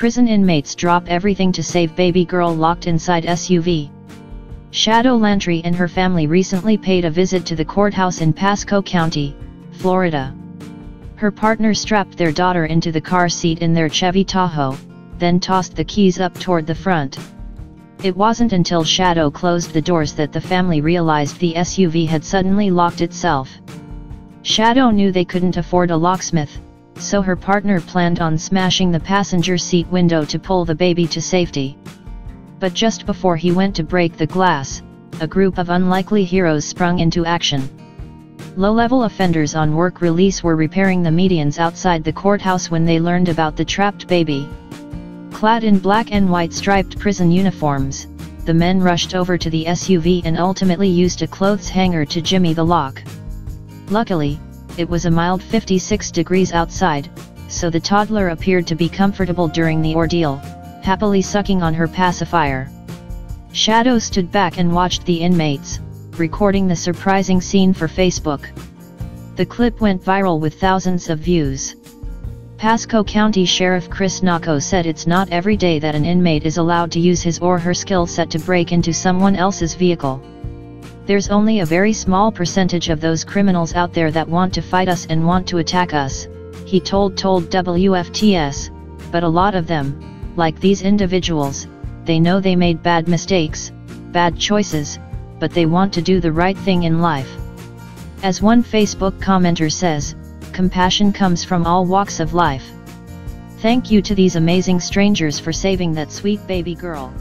Prison inmates drop everything to save baby girl locked inside SUV. Shadow Lantry and her family recently paid a visit to the courthouse in Pasco County, Florida. Her partner strapped their daughter into the car seat in their Chevy Tahoe, then tossed the keys up toward the front. It wasn't until Shadow closed the doors that the family realized the SUV had suddenly locked itself. Shadow knew they couldn't afford a locksmith, so her partner planned on smashing the passenger seat window to pull the baby to safety. But just before he went to break the glass, a group of unlikely heroes sprung into action. Low-level offenders on work release were repairing the medians outside the courthouse when they learned about the trapped baby. Clad in black and white striped prison uniforms, the men rushed over to the SUV and ultimately used a clothes hanger to jimmy the lock. Luckily, it was a mild 56 degrees outside, so the toddler appeared to be comfortable during the ordeal, happily sucking on her pacifier. Shadow stood back and watched the inmates, recording the surprising scene for Facebook. The clip went viral with thousands of views. Pasco County Sheriff Chris Nocco said it's not every day that an inmate is allowed to use his or her skill set to break into someone else's vehicle. There's only a very small percentage of those criminals out there that want to fight us and want to attack us, he told told WFTS, but a lot of them, like these individuals, they know they made bad mistakes, bad choices, but they want to do the right thing in life. As one Facebook commenter says, compassion comes from all walks of life. Thank you to these amazing strangers for saving that sweet baby girl.